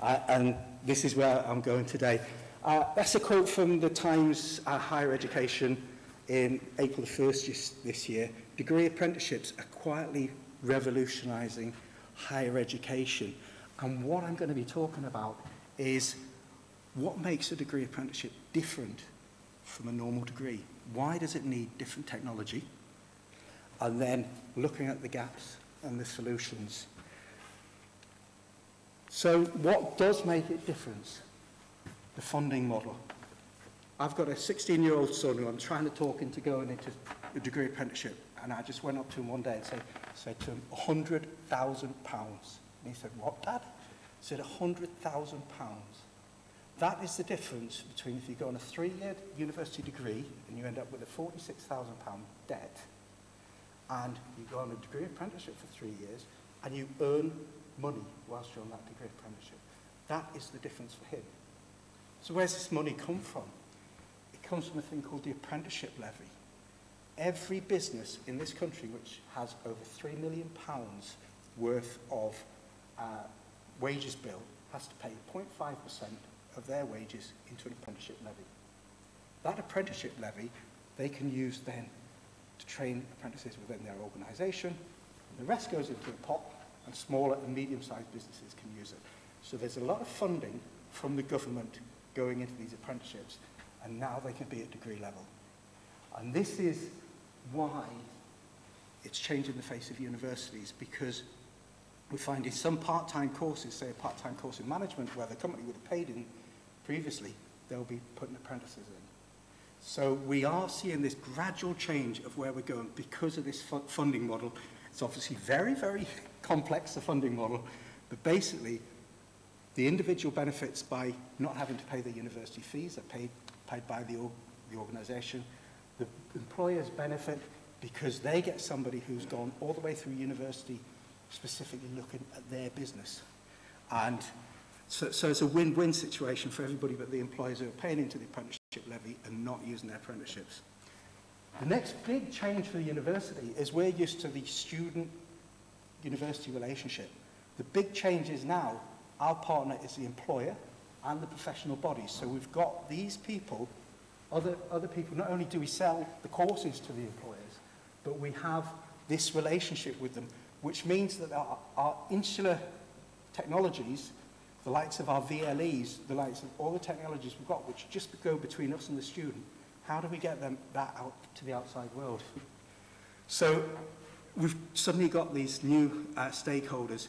uh, and this is where I'm going today. Uh, that's a quote from the Times uh, Higher Education in April the 1st this year, degree apprenticeships are quietly revolutionising higher education. And what I'm going to be talking about is what makes a degree apprenticeship different from a normal degree? Why does it need different technology? And then looking at the gaps and the solutions. So what does make it different? The funding model. I've got a 16-year-old son who I'm trying to talk into going into a degree apprenticeship. And I just went up to him one day and said, said to him, £100,000. And he said, what, Dad? I said, £100,000. That is the difference between if you go on a three-year university degree and you end up with a £46,000 debt, and you go on a degree apprenticeship for three years, and you earn money whilst you're on that degree apprenticeship. That is the difference for him. So where's this money come from? comes from a thing called the apprenticeship levy. Every business in this country which has over three million pounds worth of uh, wages bill has to pay 0.5% of their wages into an apprenticeship levy. That apprenticeship levy they can use then to train apprentices within their organisation. The rest goes into a pot and smaller and medium-sized businesses can use it. So there's a lot of funding from the government going into these apprenticeships and now they can be at degree level. And this is why it's changing the face of universities because we're finding some part-time courses, say a part-time course in management where the company would have paid in previously, they'll be putting apprentices in. So we are seeing this gradual change of where we're going because of this fu funding model. It's obviously very, very complex, the funding model, but basically the individual benefits by not having to pay the university fees, they're paid paid by the, the organisation. The employers benefit because they get somebody who's gone all the way through university specifically looking at their business. And so, so it's a win-win situation for everybody but the employers who are paying into the apprenticeship levy and not using their apprenticeships. The next big change for the university is we're used to the student-university relationship. The big change is now our partner is the employer and the professional bodies. So we've got these people, other, other people, not only do we sell the courses to the employers, but we have this relationship with them, which means that our, our insular technologies, the likes of our VLEs, the likes of all the technologies we've got, which just go between us and the student, how do we get them that out to the outside world? So we've suddenly got these new uh, stakeholders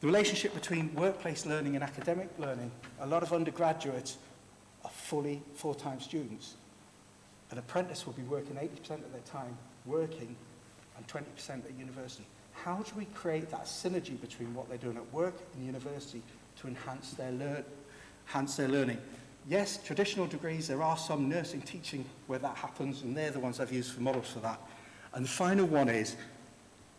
The relationship between workplace learning and academic learning, a lot of undergraduates are fully full-time students. An apprentice will be working 80% of their time working and 20% at university. How do we create that synergy between what they're doing at work and university to enhance their, lear enhance their learning? Yes, traditional degrees, there are some nursing teaching where that happens, and they're the ones I've used for models for that. And the final one is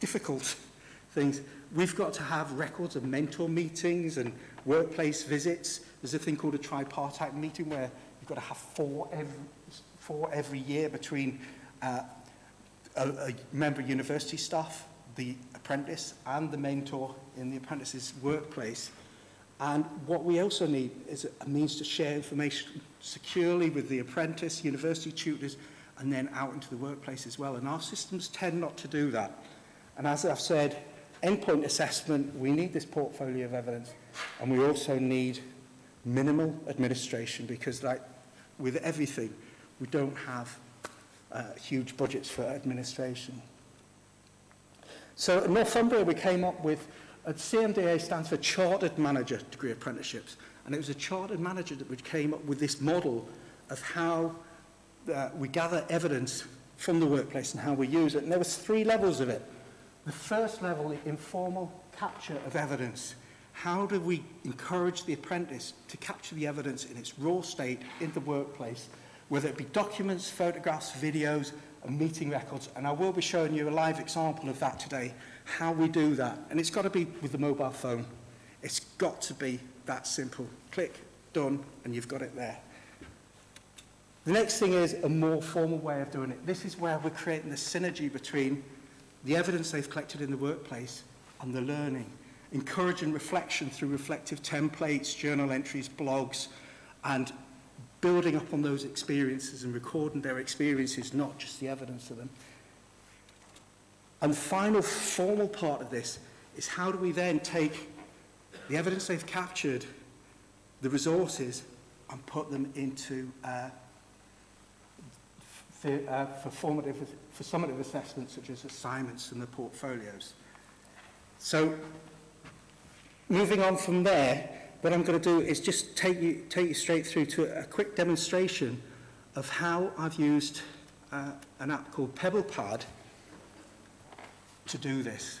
difficult things. We've got to have records of mentor meetings and workplace visits. There's a thing called a tripartite meeting where you've got to have four every, four every year between uh, a, a member university staff, the apprentice and the mentor in the apprentice's workplace. And what we also need is a means to share information securely with the apprentice, university tutors, and then out into the workplace as well. And our systems tend not to do that. And as I've said, endpoint assessment, we need this portfolio of evidence, and we also need minimal administration because like with everything, we don't have uh, huge budgets for administration. So in Northumbria, we came up with, uh, a CMDA stands for Chartered Manager Degree Apprenticeships. And it was a chartered manager that we came up with this model of how uh, we gather evidence from the workplace and how we use it. And there was three levels of it. The first level, the informal capture of evidence. How do we encourage the apprentice to capture the evidence in its raw state in the workplace, whether it be documents, photographs, videos, and meeting records? And I will be showing you a live example of that today, how we do that. And it's got to be with the mobile phone. It's got to be that simple. Click, done, and you've got it there. The next thing is a more formal way of doing it. This is where we're creating the synergy between the evidence they've collected in the workplace and the learning. encouraging reflection through reflective templates, journal entries, blogs, and building up on those experiences and recording their experiences, not just the evidence of them. And the final formal part of this is how do we then take the evidence they've captured, the resources, and put them into uh, for, uh, for, formative, for summative assessments such as assignments and the portfolios. So Moving on from there, what I'm going to do is just take you, take you straight through to a quick demonstration of how I've used uh, an app called PebblePad to do this.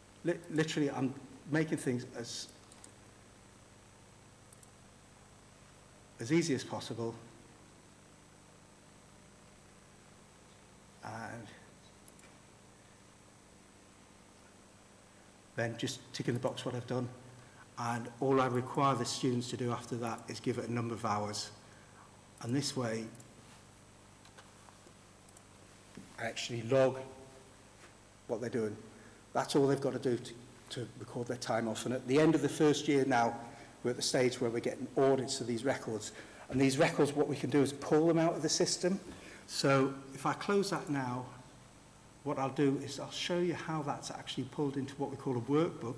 literally, I'm making things as, as easy as possible. And then just ticking the box what I've done. And all I require the students to do after that is give it a number of hours. And this way, actually log what they're doing. That's all they've got to do to, to record their time off. And at the end of the first year now, we're at the stage where we're getting audits of these records. And these records, what we can do is pull them out of the system. So if I close that now, what I'll do is I'll show you how that's actually pulled into what we call a workbook.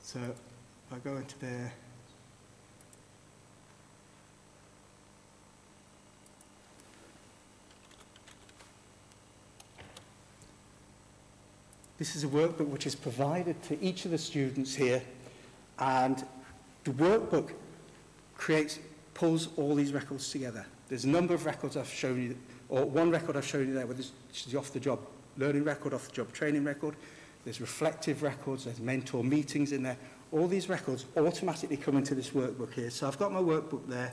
So if I go into there, This is a workbook which is provided to each of the students here and the workbook creates, pulls all these records together. There's a number of records I've shown you, or one record I've shown you there, which is the off-the-job learning record, off-the-job training record. There's reflective records, there's mentor meetings in there. All these records automatically come into this workbook here. So I've got my workbook there.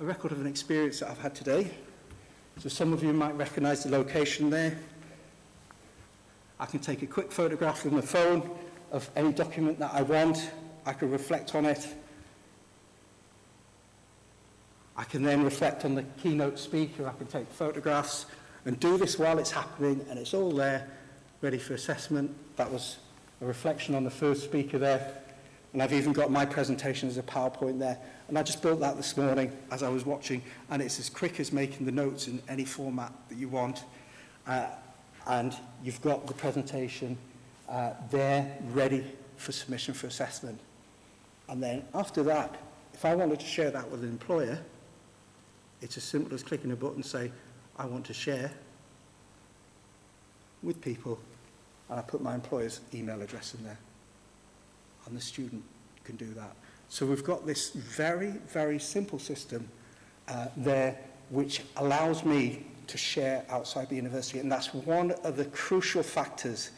a record of an experience that I've had today. So some of you might recognize the location there. I can take a quick photograph with my phone of any document that I want. I can reflect on it. I can then reflect on the keynote speaker. I can take photographs and do this while it's happening and it's all there ready for assessment. That was a reflection on the first speaker there. And I've even got my presentation as a PowerPoint there. And I just built that this morning as I was watching. And it's as quick as making the notes in any format that you want. Uh, and you've got the presentation uh, they're ready for submission for assessment. And then after that, if I wanted to share that with an employer, it's as simple as clicking a button and say, I want to share with people, and I put my employer's email address in there. And the student can do that. So we've got this very, very simple system uh, there which allows me to share outside the university. And that's one of the crucial factors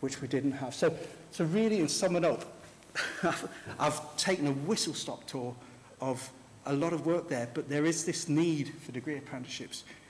which we didn't have. So, so really, in summing up, I've taken a whistle-stop tour of a lot of work there, but there is this need for degree apprenticeships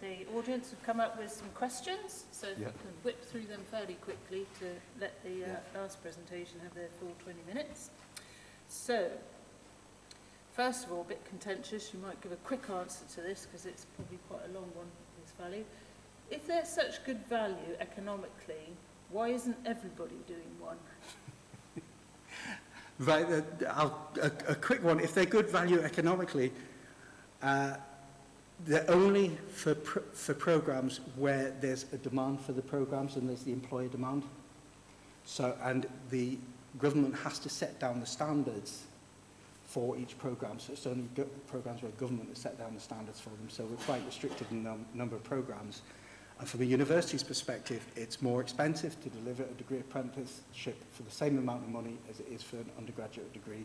the audience have come up with some questions, so if can whip through them fairly quickly to let the uh, yeah. last presentation have their full 20 minutes. So, first of all, a bit contentious, you might give a quick answer to this because it's probably quite a long one, this value. If there's such good value economically, why isn't everybody doing one? Right, uh, I'll, a, a quick one. If they're good value economically, uh, they're only for, pr for programs where there's a demand for the programs and there's the employer demand. So, and the government has to set down the standards for each program. So it's only programs where government has set down the standards for them. So we're quite restricted in the num number of programs. And from a university's perspective, it's more expensive to deliver a degree apprenticeship for the same amount of money as it is for an undergraduate degree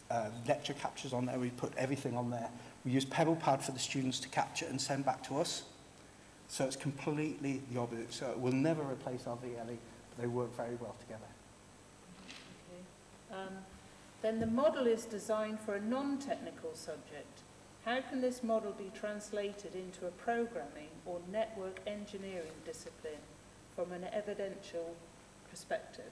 uh, lecture captures on there. We put everything on there. We use PebblePad for the students to capture and send back to us. So it's completely the opposite. So it will never replace our VLE, but they work very well together. Okay. Um, then the model is designed for a non-technical subject. How can this model be translated into a programming or network engineering discipline? from an evidential perspective.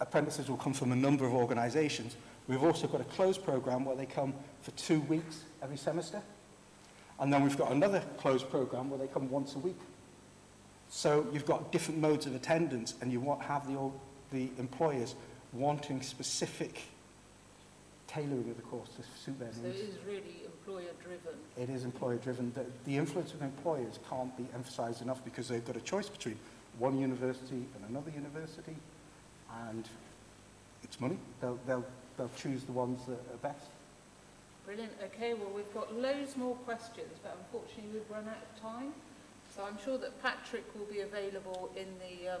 apprentices will come from a number of organisations. We've also got a closed programme where they come for two weeks every semester. And then we've got another closed programme where they come once a week. So you've got different modes of attendance and you won't have the, the employers wanting specific tailoring of the course to suit their so needs. So it is really employer-driven. It is employer-driven. The, the influence of employers can't be emphasised enough because they've got a choice between one university and another university, and it's money. They'll, they'll, they'll choose the ones that are best. Brilliant. Okay, well, we've got loads more questions, but unfortunately we've run out of time. So I'm sure that Patrick will be available in the um,